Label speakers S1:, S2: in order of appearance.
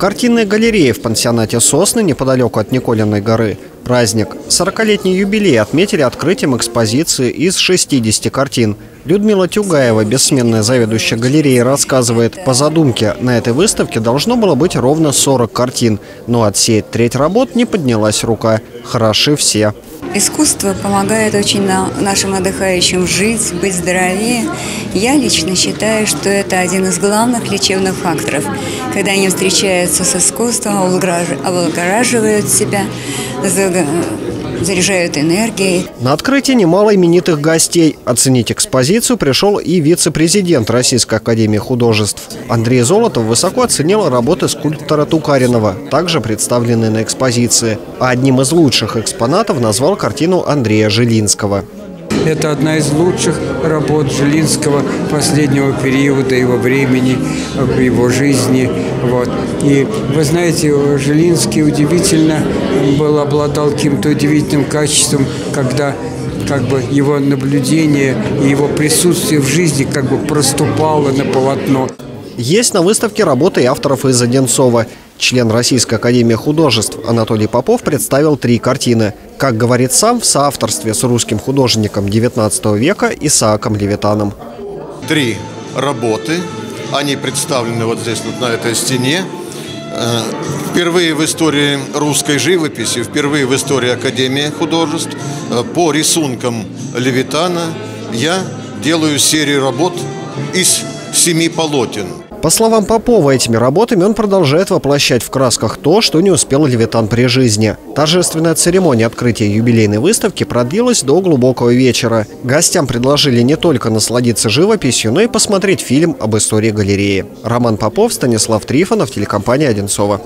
S1: картинной галерее в пансионате «Сосны» неподалеку от Николиной горы праздник. 40-летний юбилей отметили открытием экспозиции из 60 картин. Людмила Тюгаева, бессменная заведующая галереей, рассказывает, по задумке на этой выставке должно было быть ровно 40 картин, но отсеять треть работ не поднялась рука. Хороши все.
S2: Искусство помогает очень нашим отдыхающим жить, быть здоровее. Я лично считаю, что это один из главных лечебных факторов. Когда они встречаются с искусством, облагораживают себя, заряжают энергией.
S1: На открытии немало именитых гостей. Оценить экспозицию пришел и вице-президент Российской Академии Художеств. Андрей Золотов высоко оценил работы скульптора Тукаринова, также представленные на экспозиции. А одним из лучших экспонатов назвал картину Андрея Жилинского.
S3: Это одна из лучших работ Жилинского последнего периода его времени, его жизни. Вот. И вы знаете, Жилинский удивительно был, обладал каким-то удивительным качеством, когда как бы его наблюдение и его присутствие в жизни как бы проступало на полотно.
S1: Есть на выставке работы авторов из Одинцова. Член Российской академии художеств Анатолий Попов представил три картины. Как говорит сам, в соавторстве с русским художником XIX века Исааком Левитаном.
S4: Три работы. Они представлены вот здесь, вот на этой стене. Э, впервые в истории русской живописи, впервые в истории Академии художеств э, по рисункам Левитана я делаю серию работ из семи полотен.
S1: По словам Попова, этими работами он продолжает воплощать в красках то, что не успел Левитан при жизни. Торжественная церемония открытия юбилейной выставки продлилась до глубокого вечера. Гостям предложили не только насладиться живописью, но и посмотреть фильм об истории галереи. Роман Попов, Станислав Трифонов, телекомпания «Одинцова».